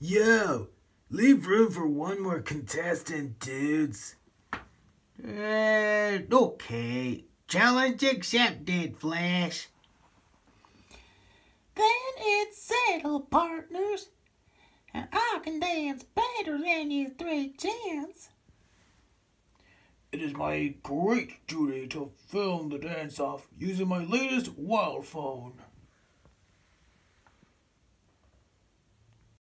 Yo, leave room for one more contestant, dudes. Uh, okay. Challenge accepted, Flash. Then it's settled, partners. And I can dance better than you three gents. It is my great duty to film the dance off using my latest wild phone.